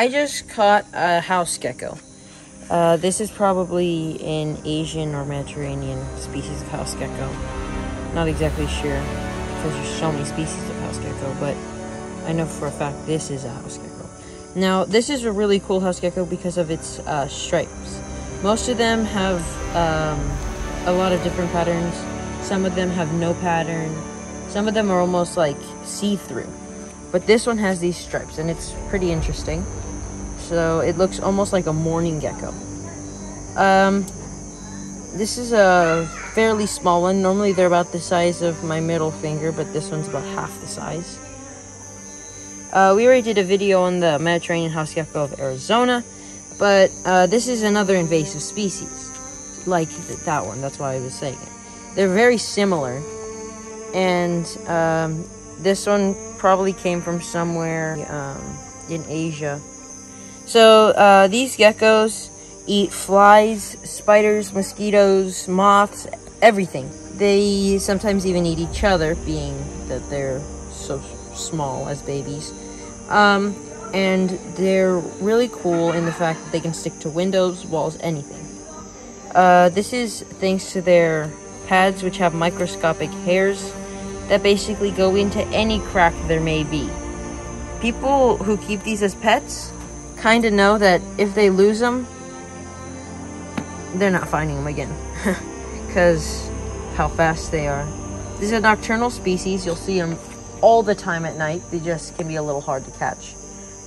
I just caught a house gecko. Uh, this is probably an Asian or Mediterranean species of house gecko. Not exactly sure because there's so many species of house gecko, but I know for a fact this is a house gecko. Now, this is a really cool house gecko because of its uh, stripes. Most of them have um, a lot of different patterns. Some of them have no pattern. Some of them are almost like see-through. But this one has these stripes, and it's pretty interesting. So it looks almost like a mourning gecko. Um, this is a fairly small one. Normally they're about the size of my middle finger, but this one's about half the size. Uh, we already did a video on the Mediterranean house gecko of Arizona, but uh, this is another invasive species, like th that one. That's why I was saying it. They're very similar, and um, this one probably came from somewhere um, in Asia. So uh, these geckos eat flies, spiders, mosquitoes, moths, everything. They sometimes even eat each other, being that they're so small as babies. Um, and they're really cool in the fact that they can stick to windows, walls, anything. Uh, this is thanks to their pads, which have microscopic hairs that basically go into any crack there may be. People who keep these as pets kind of know that if they lose them, they're not finding them again. Because how fast they are. These are nocturnal species. You'll see them all the time at night. They just can be a little hard to catch.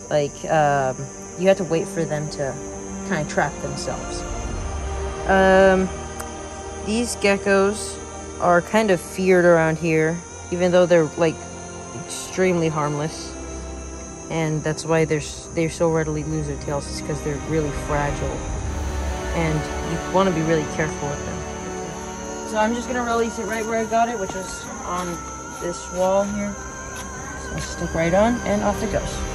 Like, um, you have to wait for them to kind of trap themselves. Um, these geckos are kind of feared around here, even though they're like extremely harmless. And that's why they're, they're so readily lose their tails, is because they're really fragile. And you want to be really careful with them. So I'm just going to release it right where I got it, which is on this wall here. So stick right on and off it goes.